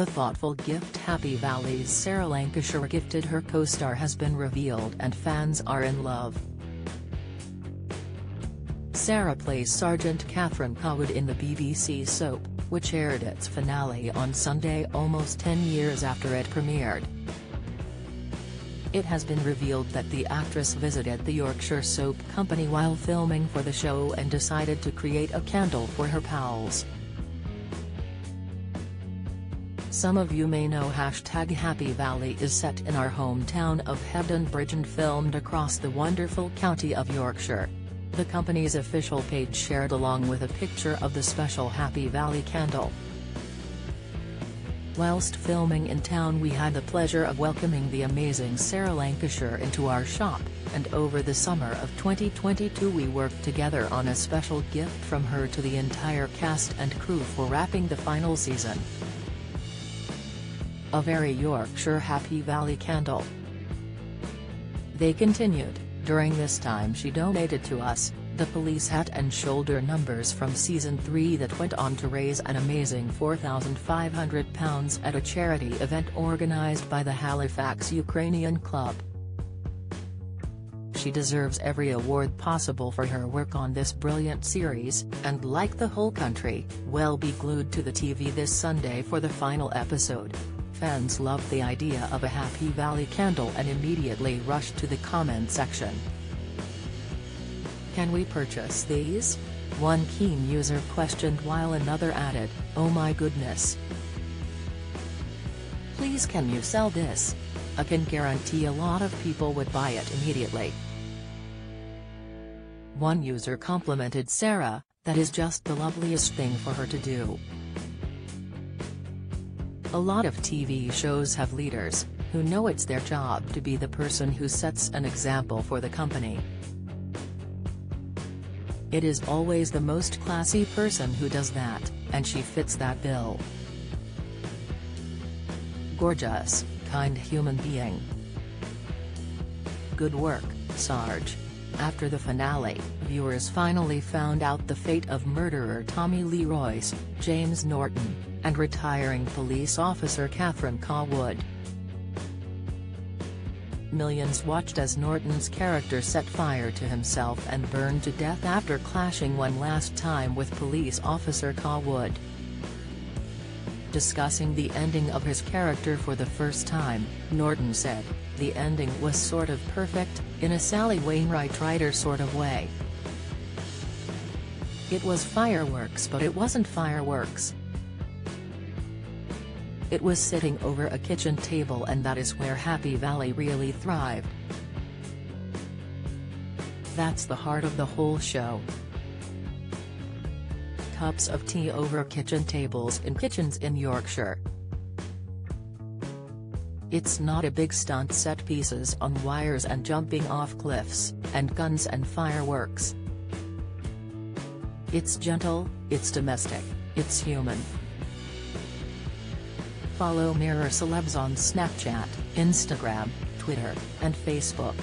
The thoughtful gift Happy Valley's Sarah Lancashire gifted her co-star has been revealed and fans are in love. Sarah plays Sergeant Catherine Cawood in the BBC soap, which aired its finale on Sunday almost 10 years after it premiered. It has been revealed that the actress visited the Yorkshire Soap Company while filming for the show and decided to create a candle for her pals. Some of you may know hashtag Happy Valley is set in our hometown of Hebden Bridge and filmed across the wonderful county of Yorkshire. The company's official page shared along with a picture of the special Happy Valley candle. Whilst filming in town we had the pleasure of welcoming the amazing Sarah Lancashire into our shop, and over the summer of 2022 we worked together on a special gift from her to the entire cast and crew for wrapping the final season. A very Yorkshire Happy Valley candle. They continued, during this time she donated to us, the police hat and shoulder numbers from season 3 that went on to raise an amazing £4,500 at a charity event organised by the Halifax Ukrainian Club. She deserves every award possible for her work on this brilliant series, and like the whole country, will be glued to the TV this Sunday for the final episode. Fans loved the idea of a Happy Valley candle and immediately rushed to the comment section. Can we purchase these? One keen user questioned while another added, oh my goodness. Please can you sell this? I can guarantee a lot of people would buy it immediately. One user complimented Sarah, that is just the loveliest thing for her to do. A lot of TV shows have leaders, who know it's their job to be the person who sets an example for the company. It is always the most classy person who does that, and she fits that bill. Gorgeous, kind human being. Good work, Sarge. After the finale, viewers finally found out the fate of murderer Tommy Lee Royce, James Norton, and retiring police officer Catherine Cawood. Millions watched as Norton's character set fire to himself and burned to death after clashing one last time with police officer Cawood. Discussing the ending of his character for the first time, Norton said, the ending was sort of perfect, in a Sally Wainwright writer sort of way. It was fireworks but it wasn't fireworks, it was sitting over a kitchen table and that is where Happy Valley really thrived. That's the heart of the whole show. Cups of tea over kitchen tables in kitchens in Yorkshire. It's not a big stunt set pieces on wires and jumping off cliffs, and guns and fireworks. It's gentle, it's domestic, it's human. Follow Mirror Celebs on Snapchat, Instagram, Twitter, and Facebook.